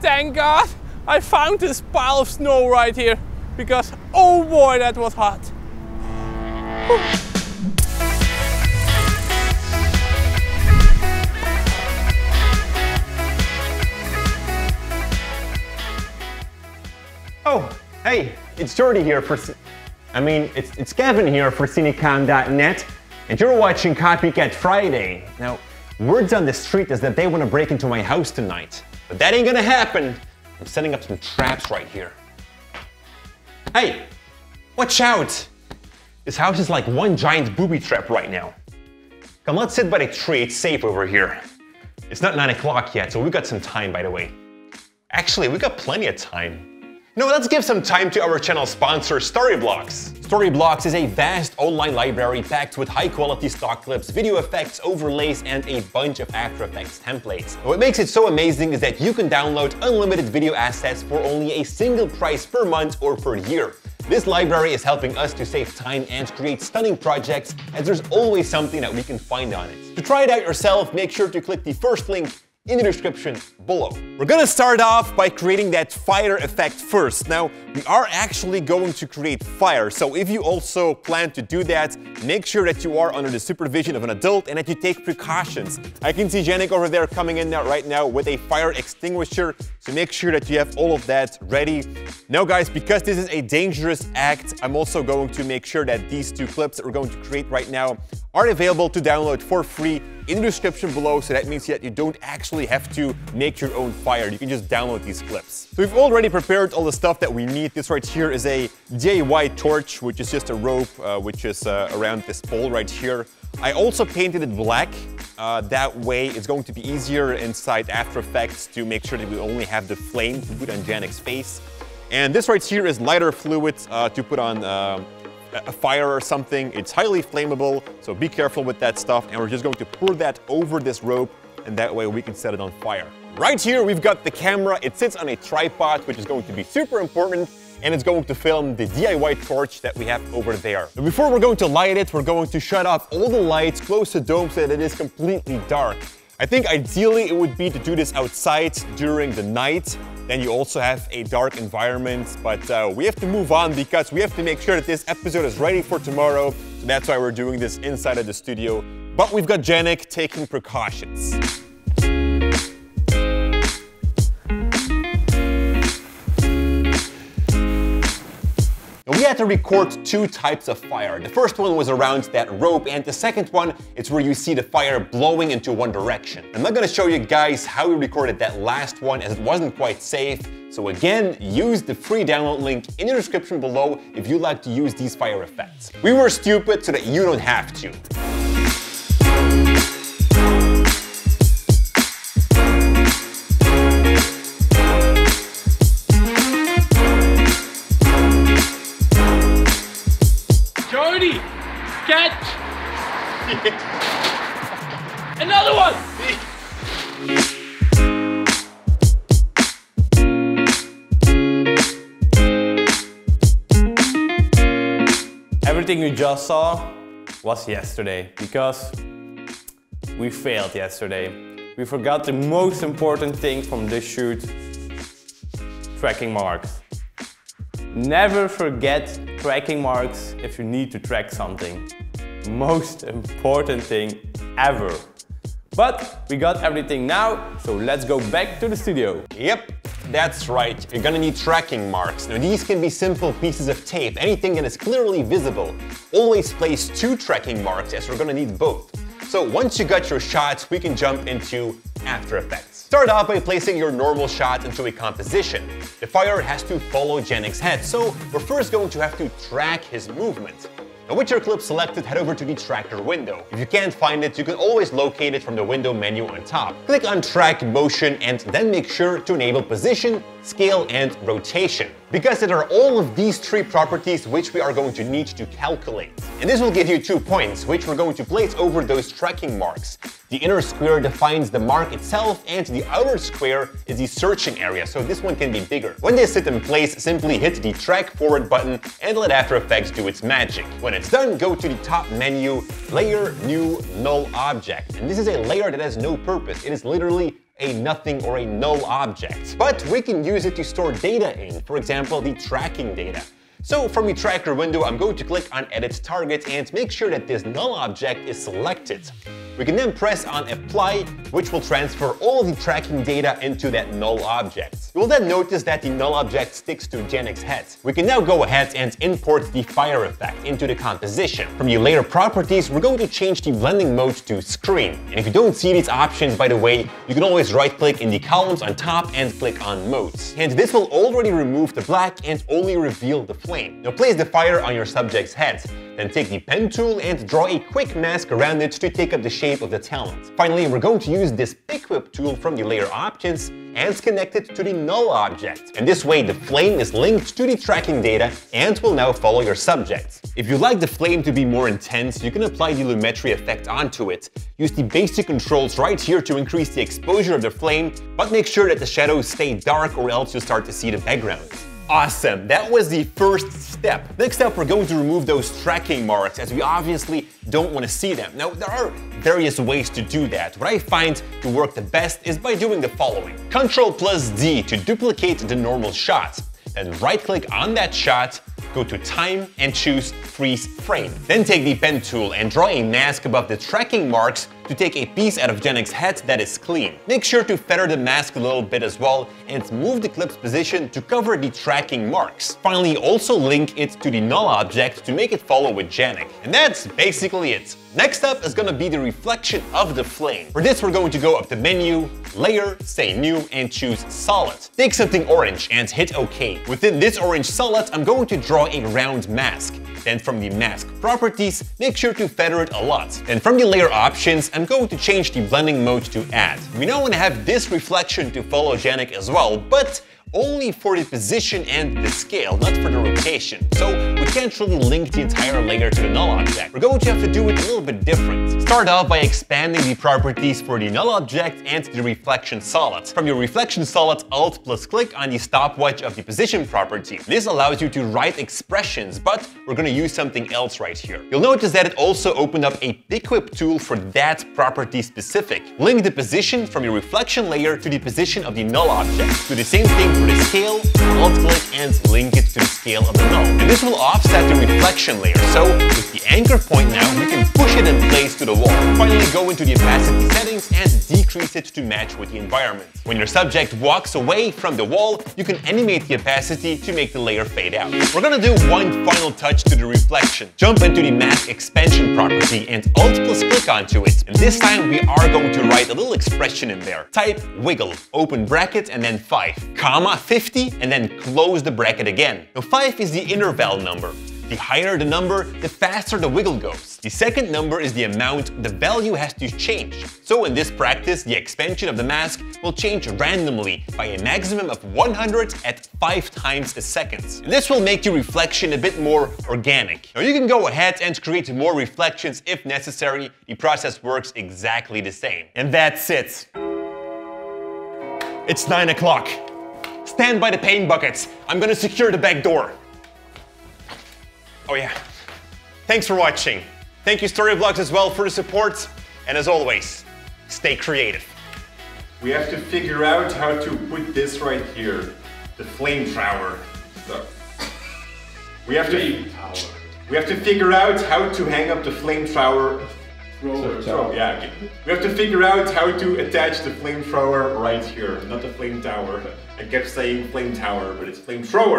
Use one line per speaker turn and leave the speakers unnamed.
Thank God I found this pile of snow right here because boy that was hot.
Oh, hey, it's Jordy here for. I mean, it's, it's Kevin here for Cinecom.net, and you're watching Copycat Friday. Now, words on the street is that they want to break into my house tonight, but that ain't gonna happen. I'm setting up some traps right here. Hey, watch out! This house is like one giant booby trap right now. Come, let's sit by the tree, it's safe over here. It's not 9 o'clock yet, so we've got some time, by the way. Actually, we've got plenty of time. No, let's give some time to our channel sponsor, Storyblocks. Storyblocks is a vast online library packed with high quality stock clips, video effects, overlays, and a bunch of After Effects templates. What makes it so amazing is that you can download unlimited video assets for only a single price per month or per year. This library is helping us to save time and create stunning projects as there's always something that we can find on it. To try it out yourself, make sure to click the first link in the description below. We're gonna start off by creating that fire effect first. Now, we are actually going to create fire, so if you also plan to do that, make sure that you are under the supervision of an adult and that you take precautions. I can see Janik over there coming in now, right now with a fire extinguisher, so make sure that you have all of that ready. Now guys, because this is a dangerous act, I'm also going to make sure that these two clips that we're going to create right now are available to download for free in the description below, so that means that you don't actually have to make your own fire. You can just download these clips. So we've already prepared all the stuff that we need. This right here is a DIY torch, which is just a rope, uh, which is uh, around this pole right here. I also painted it black. Uh, that way it's going to be easier inside After Effects to make sure that we only have the flame to put on Janik's face. And this right here is lighter fluid uh, to put on uh, a fire or something. It's highly flammable, so be careful with that stuff. And we're just going to pour that over this rope, and that way we can set it on fire. Right here, we've got the camera. It sits on a tripod, which is going to be super important, and it's going to film the DIY torch that we have over there. Before we're going to light it, we're going to shut off all the lights, close the dome so that it is completely dark. I think ideally it would be to do this outside during the night. Then you also have a dark environment, but uh, we have to move on because we have to make sure that this episode is ready for tomorrow. So that's why we're doing this inside of the studio. But we've got Janik taking precautions. We had to record two types of fire. The first one was around that rope, and the second one is where you see the fire blowing into one direction. I'm not gonna show you guys how we recorded that last one as it wasn't quite safe. So again, use the free download link in the description below if you'd like to use these fire effects. We were stupid so that you don't have to.
Another one! Everything you just saw was yesterday because we failed yesterday. We forgot the most important thing from this shoot, tracking marks. Never forget tracking marks if you need to track something. Most important thing ever. But we got everything now, so let's go back to the studio.
Yep, that's right. You're gonna need tracking marks. Now these can be simple pieces of tape, anything that is clearly visible. Always place two tracking marks as we're gonna need both. So once you got your shots, we can jump into After Effects. Start off by placing your normal shot into a composition. The fire has to follow Janik's head, so we're first going to have to track his movement. Now with your clip selected, head over to the tracker window. If you can't find it, you can always locate it from the window menu on top. Click on track motion and then make sure to enable position, scale, and rotation. Because there are all of these three properties which we are going to need to calculate. And this will give you two points, which we're going to place over those tracking marks. The inner square defines the mark itself, and the outer square is the searching area, so this one can be bigger. When they sit in place, simply hit the track forward button and let After Effects do its magic. When it's done, go to the top menu, Layer, New, Null Object. And this is a layer that has no purpose. It is literally a nothing or a null object. But we can use it to store data in, for example, the tracking data. So from the tracker window, I'm going to click on Edit Target and make sure that this null object is selected. We can then press on Apply, which will transfer all the tracking data into that null object. You will then notice that the null object sticks to Janik's head. We can now go ahead and import the fire effect into the composition. From the layer properties, we're going to change the blending mode to screen. And if you don't see these options, by the way, you can always right-click in the columns on top and click on modes. And this will already remove the black and only reveal the flame. Now place the fire on your subject's head. Then take the pen tool and draw a quick mask around it to take up the shape of the talent. Finally, we're going to use this pick whip tool from the layer options and connect it to the null object. And this way, the flame is linked to the tracking data and will now follow your subject. If you like the flame to be more intense, you can apply the lumetri effect onto it. Use the basic controls right here to increase the exposure of the flame, but make sure that the shadows stay dark or else you'll start to see the background. Awesome, that was the first step. Next up, we're going to remove those tracking marks as we obviously don't want to see them. Now, there are various ways to do that. What I find to work the best is by doing the following. Control plus D to duplicate the normal shot. Then right click on that shot, go to time and choose freeze frame. Then take the pen tool and draw a mask above the tracking marks to take a piece out of Janik's head that is clean. Make sure to feather the mask a little bit as well and move the clip's position to cover the tracking marks. Finally, also link it to the null object to make it follow with Janik. And that's basically it. Next up is gonna be the reflection of the flame. For this, we're going to go up the menu, layer, say new, and choose solid. Take something orange and hit OK. Within this orange solid, I'm going to draw a round mask. Then from the mask properties, make sure to feather it a lot. And from the layer options, I'm going to change the blending mode to add. We now want to have this reflection to follow Janik as well, but only for the position and the scale, not for the rotation. So we can't link the entire layer to the null object. We're going to have to do it a little bit different. Start off by expanding the properties for the null object and the reflection solid. From your reflection solid, Alt plus click on the stopwatch of the position property. This allows you to write expressions, but we're going to use something else right here. You'll notice that it also opened up a pick whip tool for that property specific. Link the position from your reflection layer to the position of the null object. Do the same thing for the scale, alt click and link it to the scale of the null. And this will offset the reflection layer, so with the anchor point now, we can push it in place to the wall. Finally, go into the opacity settings and decrease it to match with the environment. When your subject walks away from the wall, you can animate the opacity to make the layer fade out. We're gonna do one final touch to the reflection. Jump into the mask expansion property and alt plus click onto it. And this time we are going to write a little expression in there. Type wiggle, open bracket and then 5, comma 50 and then close the bracket again. Now 5 is the interval number. The higher the number, the faster the wiggle goes. The second number is the amount the value has to change. So in this practice, the expansion of the mask will change randomly by a maximum of 100 at 5 times a second. And this will make your reflection a bit more organic. Now you can go ahead and create more reflections if necessary. The process works exactly the same. And that's it. It's 9 o'clock. Stand by the paint buckets. I'm gonna secure the back door. Oh yeah. Thanks for watching. Thank you Storyblocks as well for the support. And as always, stay creative.
We have to figure out how to put this right here. The flame tower. So we have to we have to figure out how to hang up the flame tower. Thrower, throw, yeah, okay. We have to figure out how to attach the flamethrower right here, not the flame tower. I kept saying flame tower, but it's flame thrower.